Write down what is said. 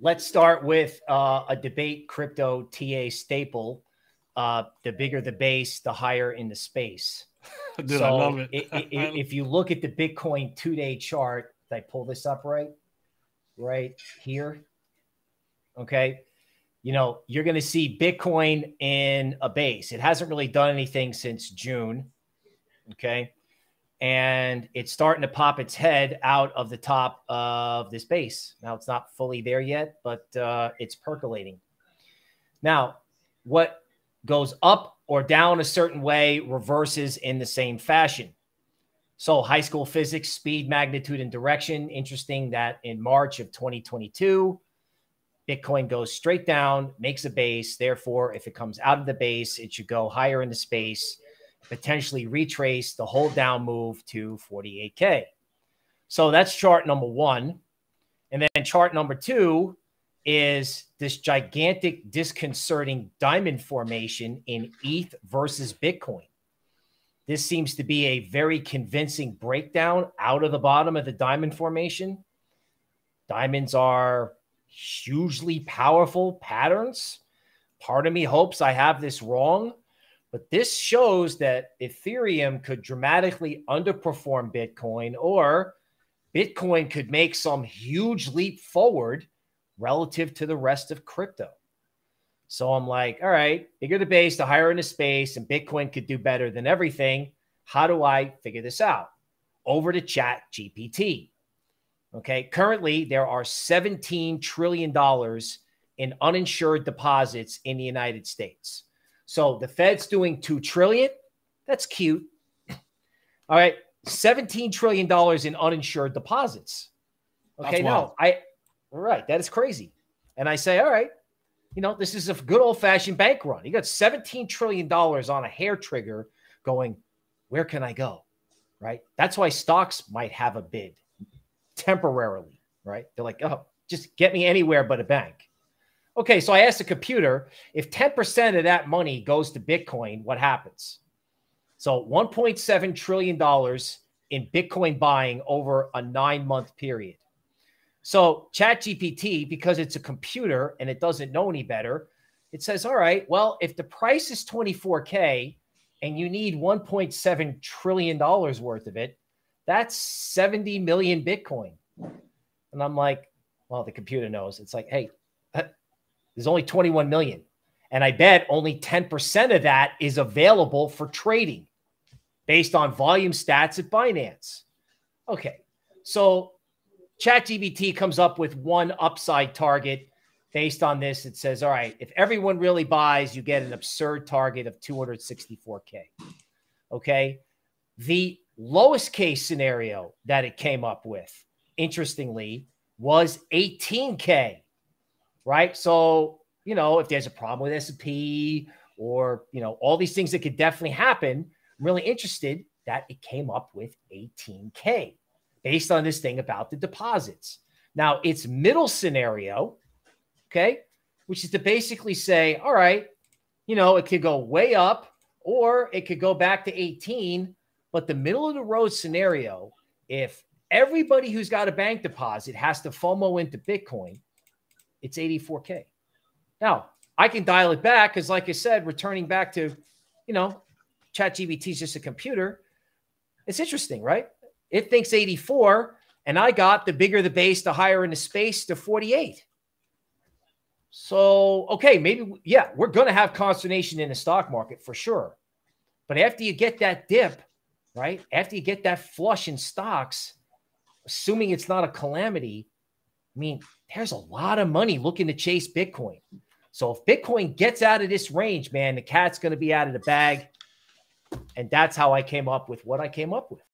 let's start with uh, a debate crypto TA staple. Uh, the bigger the base, the higher in the space. Dude, so I love it. i- i- i- if you look at the Bitcoin two day chart, did I pull this up right? Right here. Okay. You know, you're going to see Bitcoin in a base. It hasn't really done anything since June. Okay. And it's starting to pop its head out of the top of this base. Now, it's not fully there yet, but uh, it's percolating. Now, what goes up or down a certain way reverses in the same fashion. So, high school physics, speed, magnitude, and direction. Interesting that in March of 2022, Bitcoin goes straight down, makes a base. Therefore, if it comes out of the base, it should go higher in the space, potentially retrace the whole down move to 48K. So, that's chart number one. And then chart number two is this gigantic, disconcerting diamond formation in ETH versus Bitcoin. This seems to be a very convincing breakdown out of the bottom of the diamond formation. Diamonds are hugely powerful patterns. Part of me hopes I have this wrong, but this shows that Ethereum could dramatically underperform Bitcoin, or Bitcoin could make some huge leap forward relative to the rest of crypto. So I'm like, all right, bigger the base, the higher in the space, and Bitcoin could do better than everything. How do I figure this out? Over to Chat GPT. Okay. Currently, there are $17 trillion in uninsured deposits in the United States. So the Fed's doing 2 trillion. That's cute. All right. $17 trillion in uninsured deposits. Okay. No. I, right. That is crazy. And I say, all right, you know, this is a good old fashioned bank run. You got $17 trillion on a hair trigger going, where can I go? Right. That's why stocks might have a bid temporarily. Right. They're like, oh, just get me anywhere but a bank. Okay. So I asked the computer if 10% of that money goes to Bitcoin, what happens? So $1.7 trillion in Bitcoin buying over a nine month period. So ChatGPT, because it's a computer and it doesn't know any better, it says, all right, well, if the price is 24K and you need $1.7 trillion worth of it, that's 70 million Bitcoin. And I'm like, well, the computer knows. It's like, hey, there's only 21 million. And I bet only 10% of that is available for trading based on volume stats at Binance. Okay. So ChatGPT comes up with one upside target based on this. It says, all right, if everyone really buys, you get an absurd target of 264K. Okay. The lowest case scenario that it came up with, interestingly, was 18K. Right. So, you know, if there's a problem with S&P or, you know, all these things that could definitely happen, I'm really interested that it came up with 18K based on this thing about the deposits. Now, its middle scenario, okay, which is to basically say, all right, you know, it could go way up or it could go back to 18. But the middle of the road scenario, if everybody who's got a bank deposit has to FOMO into Bitcoin, it's 84K. Now, I can dial it back because, like I said, returning back to, you know, ChatGPT is just a computer. It's interesting, right? It thinks 84, and I got the bigger the base, the higher in the space to 48. So, okay, maybe, yeah, we're going to have consternation in the stock market for sure. But after you get that dip, right? After you get that flush in stocks, assuming it's not a calamity, I mean, there's a lot of money looking to chase Bitcoin. So if Bitcoin gets out of this range, man, the cat's going to be out of the bag. And that's how I came up with what I came up with.